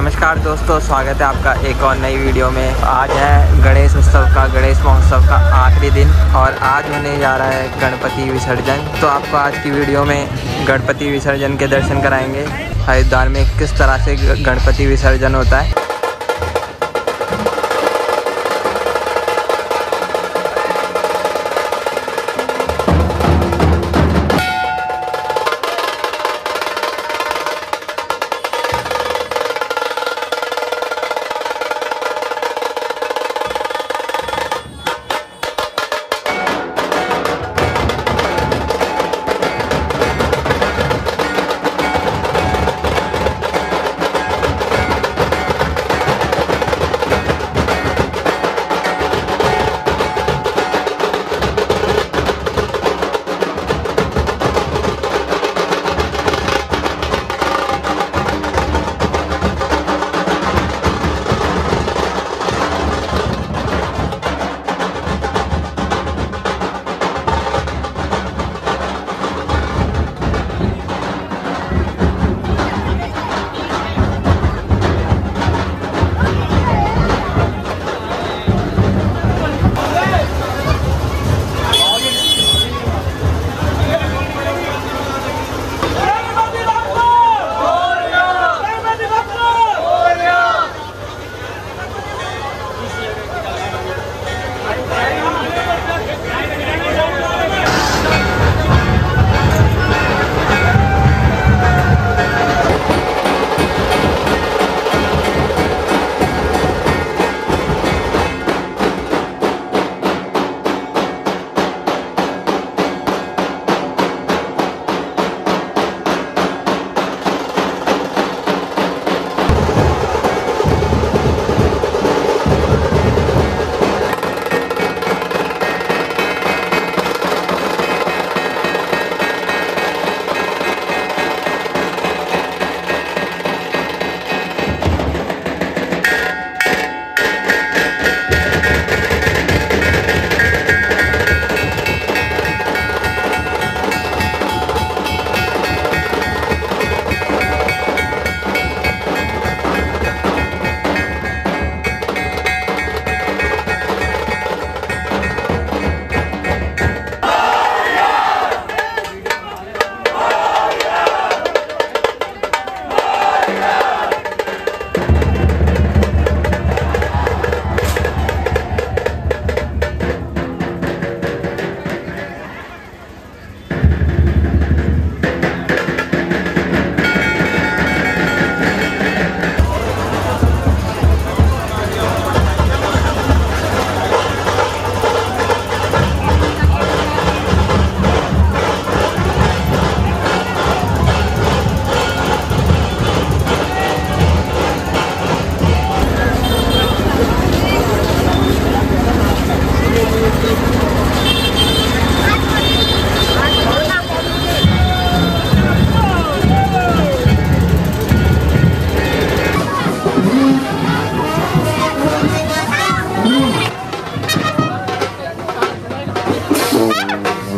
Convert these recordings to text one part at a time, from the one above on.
नमस्कार दोस्तों, स्वागत है आपका एक और नई वीडियो में। आज है गणेश उत्सव का, गणेश महोत्सव का आखिरी दिन और आज होने जा रहा है गणपति विसर्जन। तो आपको आज की वीडियो में गणपति विसर्जन के दर्शन कराएँगे। हरिद्वार में किस तरह से गणपति विसर्जन होता है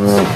Mm-hmm.